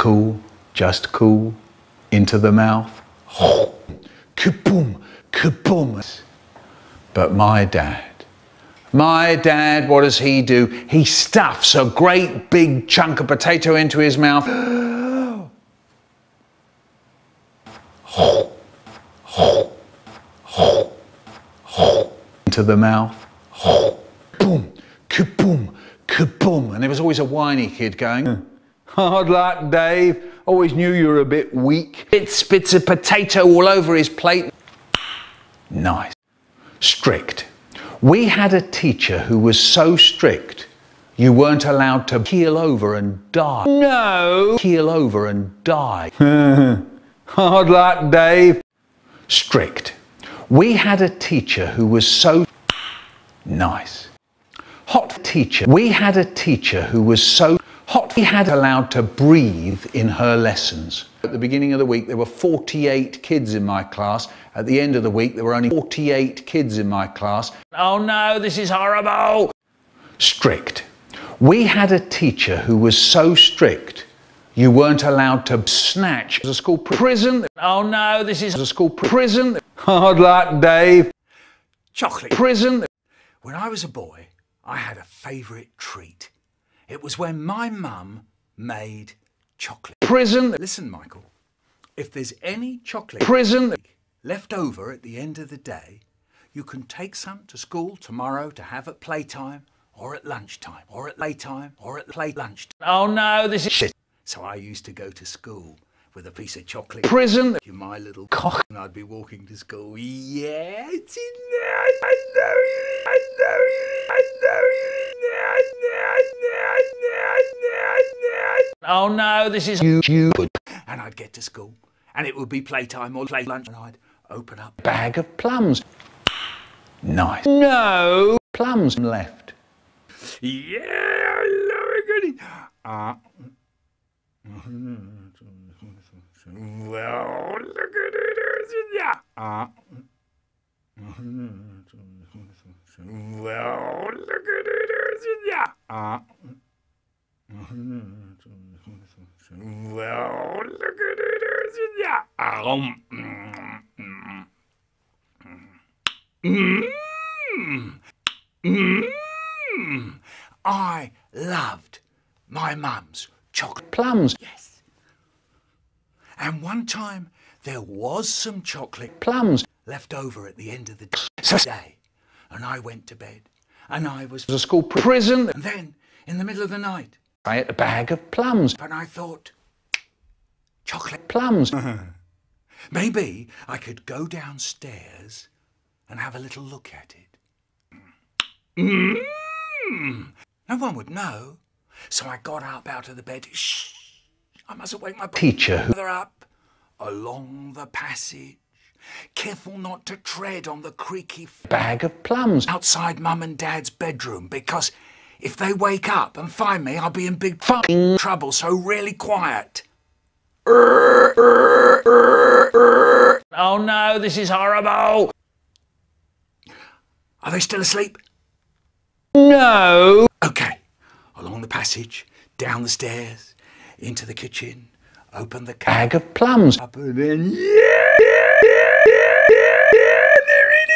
cool, just cool, into the mouth. Kaboom, kaboom. But my dad, my dad, what does he do? He stuffs a great big chunk of potato into his mouth. into the mouth. Boom, kaboom, kaboom. And there was always a whiny kid going, Hard luck, Dave. Always knew you were a bit weak. It spits a potato all over his plate. Nice. Strict. We had a teacher who was so strict you weren't allowed to keel over and die. No! Keel over and die. Hard luck, Dave. Strict. We had a teacher who was so nice. Hot teacher. We had a teacher who was so hot he had allowed to breathe in her lessons. At the beginning of the week, there were 48 kids in my class. At the end of the week, there were only 48 kids in my class. Oh no, this is horrible! Strict. We had a teacher who was so strict, you weren't allowed to snatch a school prison. Oh no, this is a school prison. Hard luck, Dave. Chocolate. Prison. When I was a boy, I had a favourite treat. It was when my mum made chocolate. Prison. Listen, Michael, if there's any chocolate Prison. left over at the end of the day, you can take some to school tomorrow to have at playtime, or at lunchtime, or at playtime, or at play lunch. Oh no, this is shit. So I used to go to school with a piece of chocolate Prison. in my little Cock. and I'd be walking to school. Yeah, it's in there. I know it. I know it. I know it. I know it. I know it. I know it. Oh no, this is you. You And I'd get to school, and it would be playtime or play lunch, and I'd open up. a bag of plums. Nice. No plums left. Yeah, I love it. Uh, well, look at it. Yeah. Uh, well, look at it. Yeah. Uh, well, look at it. Yeah. Um, mm, mm, mm, mm. I loved my mum's chocolate. Plums. Yes. And one time there was some chocolate Plums. left over at the end of the day. And I went to bed. And I was. a school prison. And then, in the middle of the night, I ate a bag of plums. and I thought, chocolate. Plums. Maybe I could go downstairs and have a little look at it. Mm. No one would know. So I got up out of the bed. Shh! I mustn't wake my Teacher brother up along the passage. Careful not to tread on the creaky f- bag of plums. outside mum and dad's bedroom because if they wake up and find me, I'll be in big Fucking trouble. So really quiet. Oh no, this is horrible. Are they still asleep? No. Okay. Along the passage, down the stairs, into the kitchen, open the Bag of plums. up and then yeah, yeah, yeah, yeah, yeah, there it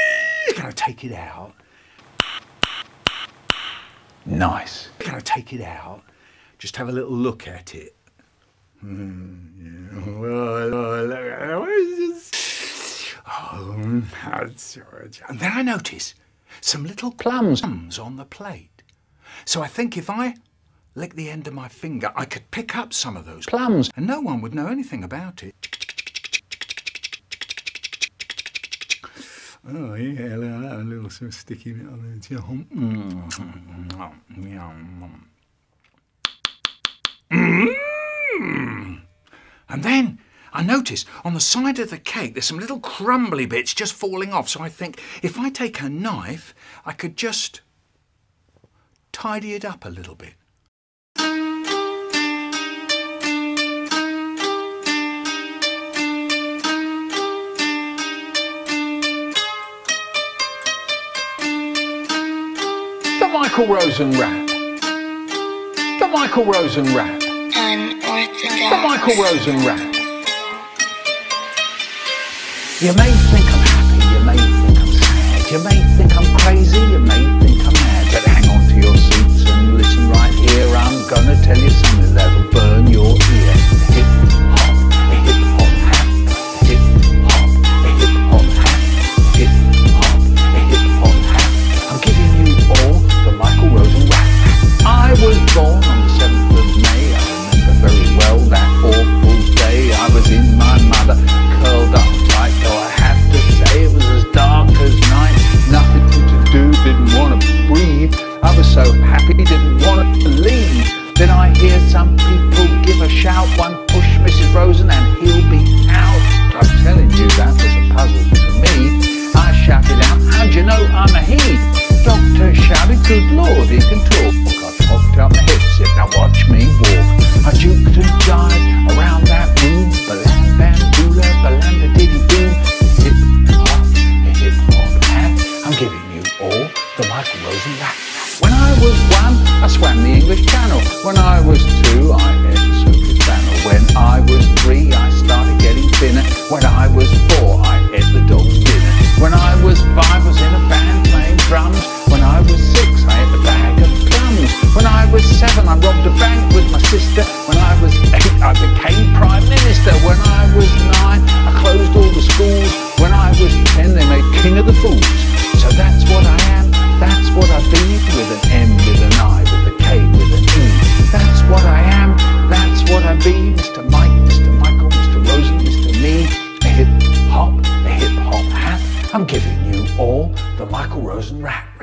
is. Can I take it out? Nice. Can I take it out? Just have a little look at it. Hmm, yeah. Well, oh, look at. What is this? Oh, mm, that's right. And then I notice some little plums on the plate. So I think if I lick the end of my finger, I could pick up some of those Plums. and no one would know anything about it. Oh yeah, look at that a little sort of sticky bit on the mm, mm, mm, mm. And then I notice on the side of the cake there's some little crumbly bits just falling off. So I think if I take a knife, I could just tidy it up a little bit. The Michael Rosen rap. The Michael Rosen rap. The Michael Rosen rap. You may think I'm happy, you may think I'm sad, you may think I'm crazy, you may think I'm to your seats and listen right here. I'm gonna tell you something that'll burn your ear. Hip hop, hip hop hat, hip hop, hip hop hat, hip hop, hip hop hat. I'm giving you all the Michael Rosen rap. I was born I was so happy, didn't want to leave. Then I hear some people give a shout, one push Mrs. Rosen and he'll be out. I'm telling you, that was a puzzle to me. I shouted out, how'd you know I'm a he? Doctor shouted, good lord, he can talk. I popped out my head, said, now watch me walk. I juked and jived around that room, balam bam boola, balanda diddy boom. Hip hop, hip hop hat. I'm giving you all the Michael Rosen rap. Swam Channel. When I was two, I ate the Channel. When I was three, I started getting thinner. When I was four, I ate the dog's dinner. When I was five, I was in a Mr. Mike, Mr. Michael, Mr. Rosen, Mr. Me. A hip hop, a hip hop hat. I'm giving you all the Michael Rosen rap.